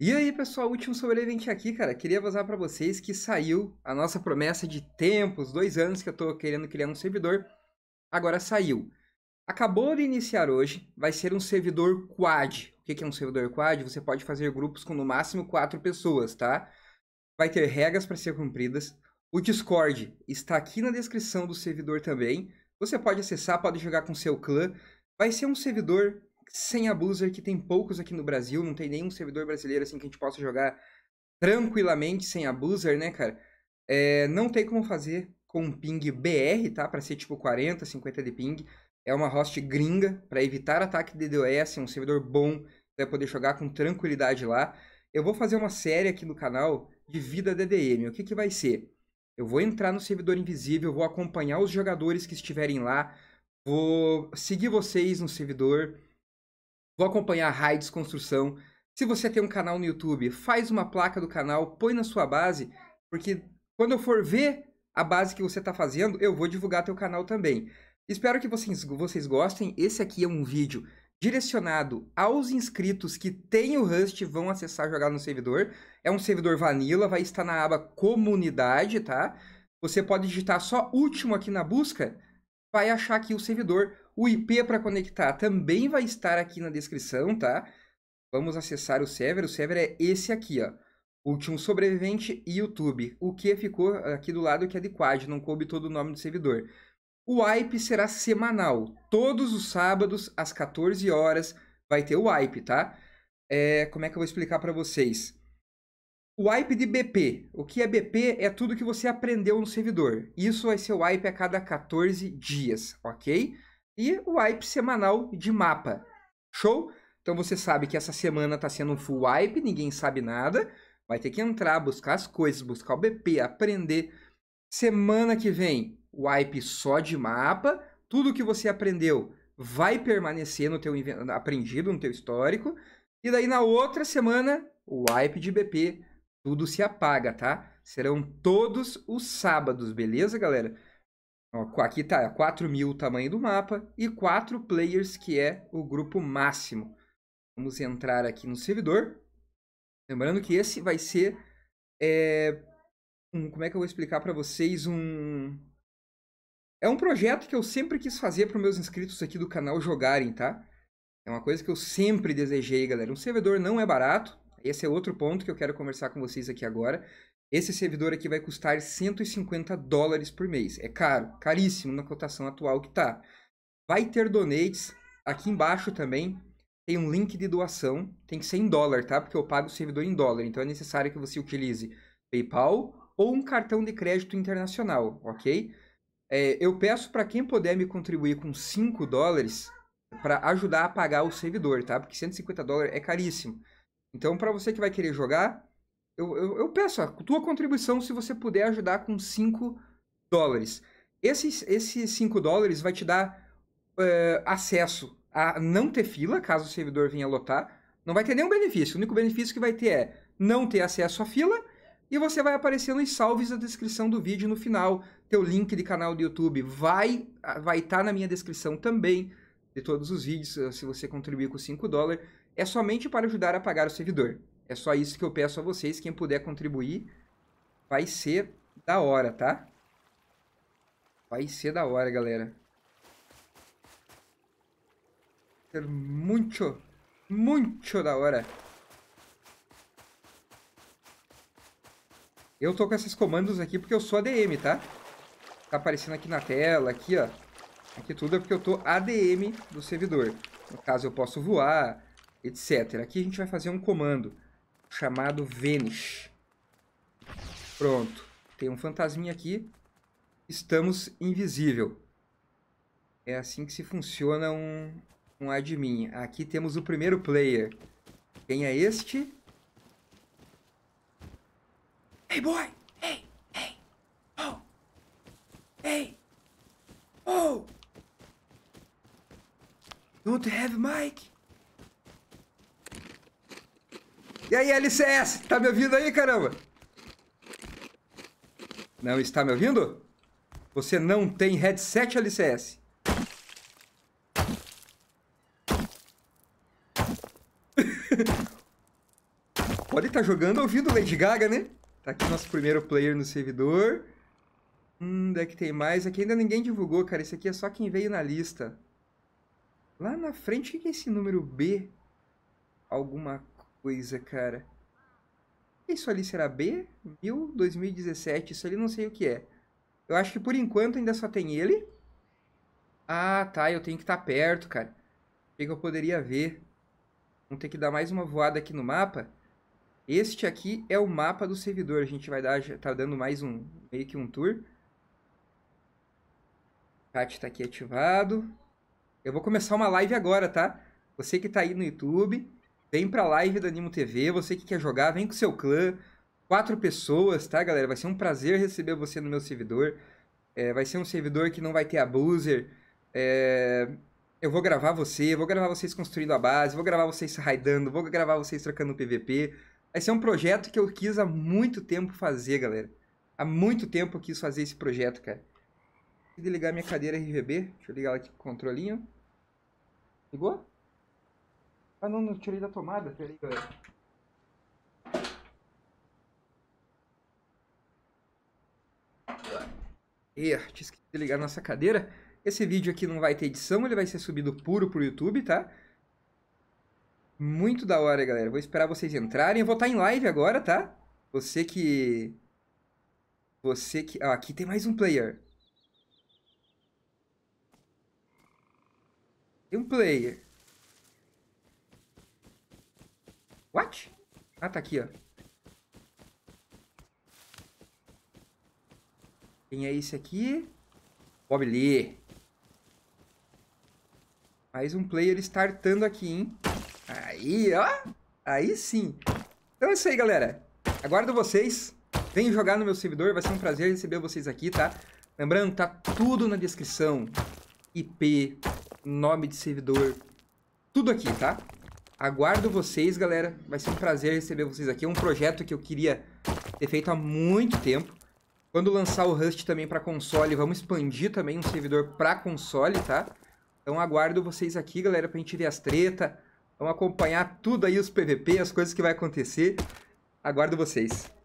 E aí, pessoal, último sobrevivente aqui, cara. Queria avisar para vocês que saiu a nossa promessa de tempos, dois anos que eu tô querendo criar um servidor. Agora saiu. Acabou de iniciar hoje, vai ser um servidor quad. O que é um servidor quad? Você pode fazer grupos com no máximo quatro pessoas, tá? Vai ter regras para ser cumpridas. O Discord está aqui na descrição do servidor também. Você pode acessar, pode jogar com seu clã. Vai ser um servidor sem abuser, que tem poucos aqui no Brasil, não tem nenhum servidor brasileiro assim que a gente possa jogar tranquilamente sem abuser, né, cara? É, não tem como fazer com ping BR, tá? Para ser tipo 40, 50 de ping. É uma host gringa para evitar ataque de DDoS, é um servidor bom, vai poder jogar com tranquilidade lá. Eu vou fazer uma série aqui no canal de vida DDM. O que, que vai ser? Eu vou entrar no servidor invisível, vou acompanhar os jogadores que estiverem lá, vou seguir vocês no servidor, Vou acompanhar a raids construção. Se você tem um canal no YouTube, faz uma placa do canal, põe na sua base, porque quando eu for ver a base que você está fazendo, eu vou divulgar teu canal também. Espero que vocês, vocês gostem. Esse aqui é um vídeo direcionado aos inscritos que têm o Rust vão acessar jogar no servidor. É um servidor vanilla, vai estar na aba comunidade, tá? Você pode digitar só último aqui na busca, vai achar aqui o servidor. O IP para conectar também vai estar aqui na descrição, tá? Vamos acessar o server. O server é esse aqui, ó. Último sobrevivente YouTube. O que ficou aqui do lado que é de quad, não coube todo o nome do servidor. O wipe será semanal. Todos os sábados, às 14 horas, vai ter o wipe, tá? É, como é que eu vou explicar para vocês? O wipe de BP. O que é BP é tudo que você aprendeu no servidor. Isso vai ser o wipe a cada 14 dias, ok? e o wipe semanal de mapa. Show? Então você sabe que essa semana está sendo um full wipe, ninguém sabe nada. Vai ter que entrar, buscar as coisas, buscar o BP, aprender. Semana que vem, wipe só de mapa. Tudo que você aprendeu vai permanecer no teu aprendido, no teu histórico. E daí na outra semana, wipe de BP, tudo se apaga, tá? Serão todos os sábados, beleza, galera? Aqui tá 4 mil o tamanho do mapa e 4 players, que é o grupo máximo. Vamos entrar aqui no servidor. Lembrando que esse vai ser... É, um, como é que eu vou explicar para vocês? Um... É um projeto que eu sempre quis fazer para meus inscritos aqui do canal jogarem, tá? É uma coisa que eu sempre desejei, galera. Um servidor não é barato. Esse é outro ponto que eu quero conversar com vocês aqui agora. Esse servidor aqui vai custar 150 dólares por mês. É caro, caríssimo na cotação atual que tá. Vai ter donates. Aqui embaixo também tem um link de doação. Tem que ser em dólar, tá? Porque eu pago o servidor em dólar. Então é necessário que você utilize PayPal ou um cartão de crédito internacional, ok? É, eu peço para quem puder me contribuir com 5 dólares para ajudar a pagar o servidor, tá? Porque 150 dólares é caríssimo. Então, para você que vai querer jogar, eu, eu, eu, peço a tua contribuição se você puder ajudar com 5 dólares. Esses, esses 5 dólares vai te dar uh, acesso a não ter fila, caso o servidor venha lotar. Não vai ter nenhum benefício. O único benefício que vai ter é não ter acesso à fila e você vai aparecer nos salves da descrição do vídeo no final. Teu link de canal do YouTube vai vai estar tá na minha descrição também de todos os vídeos, se você contribuir com 5 dólares. É somente para ajudar a pagar o servidor. É só isso que eu peço a vocês. Quem puder contribuir, vai ser da hora, tá? Vai ser da hora, galera. Vai ser muito, muito da hora. Eu tô com esses comandos aqui porque eu sou ADM, tá? Tá aparecendo aqui na tela, aqui, ó. Aqui tudo é porque eu tô ADM do servidor. No caso, eu posso voar, etc. Aqui a gente vai fazer um comando chamado Vanish. Pronto. Tem um fantasminha aqui. Estamos invisível. É assim que se funciona um, um admin. Aqui temos o primeiro player. Quem é este? Hey boy! Hey! Hey! Oh! Hey! Oh! Don't have mic? E aí, LCS? Tá me ouvindo aí, caramba? Não está me ouvindo? Você não tem headset, LCS? pode estar tá jogando ouvindo Lady Gaga, né? Tá aqui nosso primeiro player no servidor. Hum, é que tem mais? Aqui ainda ninguém divulgou, cara. Esse aqui é só quem veio na lista. Lá na frente, o que é esse número B? Alguma coisa, cara. Isso ali será B? 1000, 2017. Isso ali não sei o que é. Eu acho que por enquanto ainda só tem ele. Ah, tá. Eu tenho que estar tá perto, cara. O que, que eu poderia ver? Vamos ter que dar mais uma voada aqui no mapa. Este aqui é o mapa do servidor. A gente vai dar, tá dando mais um, meio que um tour. Chat está aqui ativado. Eu vou começar uma live agora, tá? Você que tá aí no YouTube, vem pra live da Animo TV. Você que quer jogar, vem com seu clã. Quatro pessoas, tá, galera? Vai ser um prazer receber você no meu servidor. É, vai ser um servidor que não vai ter abuser. É, eu vou gravar você, vou gravar vocês construindo a base, vou gravar vocês raidando, vou gravar vocês trocando PVP. Vai ser um projeto que eu quis há muito tempo fazer, galera. Há muito tempo eu quis fazer esse projeto, cara de ligar minha cadeira RGB. Deixa eu ligar aqui com o controlinho. Ligou? Ah não, não tirei da tomada. Peraí, galera. E, tinha esquecido de ligar nossa cadeira. Esse vídeo aqui não vai ter edição, ele vai ser subido puro pro YouTube, tá? Muito da hora, galera. Vou esperar vocês entrarem. Eu vou estar em live agora, tá? Você que... Você que... Ah, aqui tem mais um player. E um player. What? Ah, tá aqui, ó. Quem é esse aqui? Bob Lee. Mais um player startando aqui, hein? Aí, ó. Aí sim. Então é isso aí, galera. Aguardo vocês. Venham jogar no meu servidor. Vai ser um prazer receber vocês aqui, tá? Lembrando, tá tudo na descrição. IP, nome de servidor, tudo aqui, tá? Aguardo vocês, galera. Vai ser um prazer receber vocês aqui. É um projeto que eu queria ter feito há muito tempo. Quando lançar o Rust também para console, vamos expandir também um servidor para console, tá? Então aguardo vocês aqui, galera, pra gente ver as treta. Vamos acompanhar tudo aí, os PVP, as coisas que vai acontecer. Aguardo vocês.